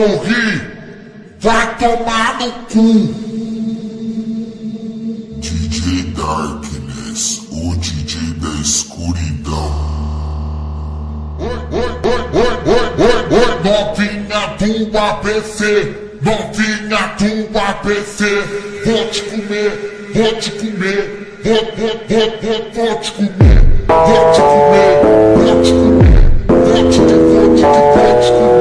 morri? Vai tomar no cu! DJ Darkness, o DJ da escuridão. Oi, oi, oi, oi, oi, oi, oi, novinha do ABC, novinha do ABC, vou te comer, vou te comer, vou, vou, vou, vou, vou te comer, vou te comer, vou te comer, vou te, te, vou te comer,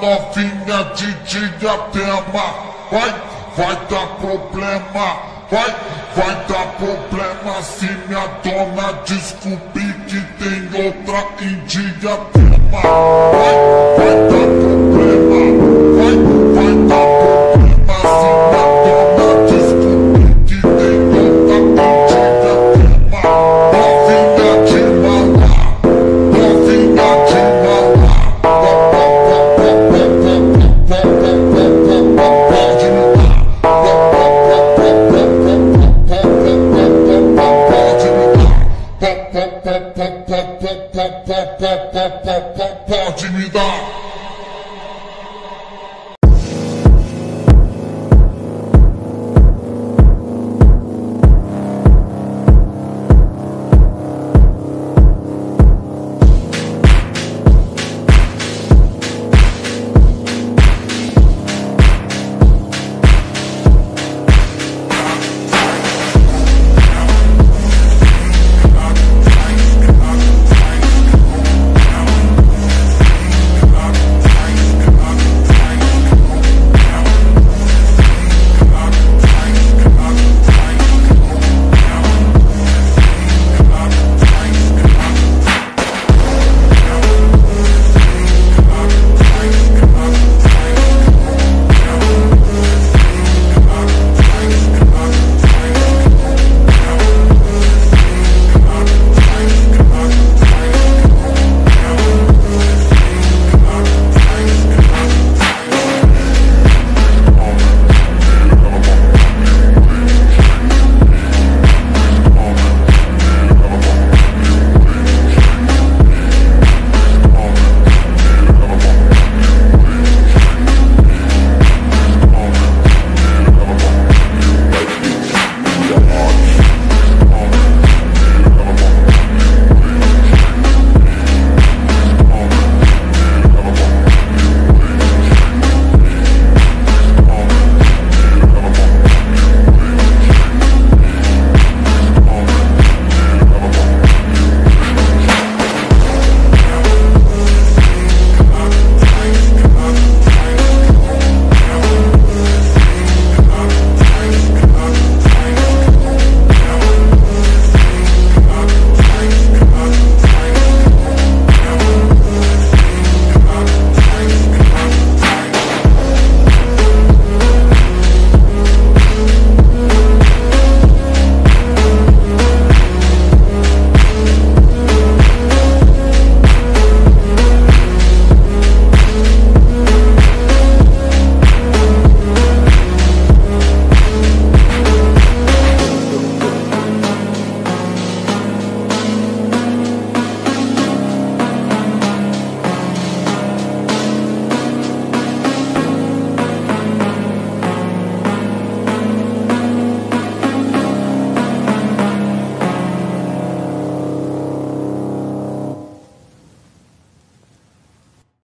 novinha de diadema. Vai, vai dar problema. Vai, vai dar problema se minha dona descobrir que tem outra em diadema. Vai, vai dar problema.